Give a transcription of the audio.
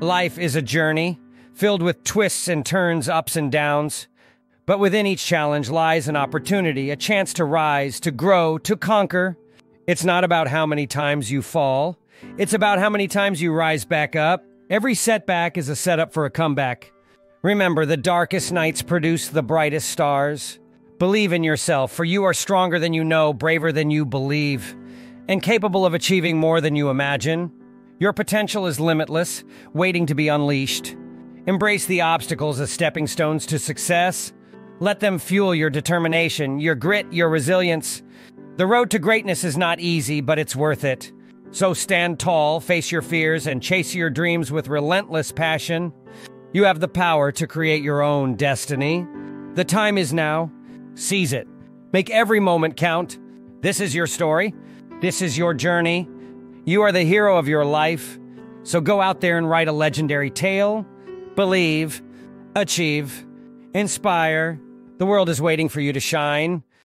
Life is a journey, filled with twists and turns, ups and downs. But within each challenge lies an opportunity, a chance to rise, to grow, to conquer. It's not about how many times you fall, it's about how many times you rise back up. Every setback is a setup for a comeback. Remember, the darkest nights produce the brightest stars. Believe in yourself, for you are stronger than you know, braver than you believe, and capable of achieving more than you imagine. Your potential is limitless, waiting to be unleashed. Embrace the obstacles as stepping stones to success. Let them fuel your determination, your grit, your resilience. The road to greatness is not easy, but it's worth it. So stand tall, face your fears, and chase your dreams with relentless passion. You have the power to create your own destiny. The time is now. Seize it. Make every moment count. This is your story. This is your journey. You are the hero of your life. So go out there and write a legendary tale. Believe, achieve, inspire. The world is waiting for you to shine.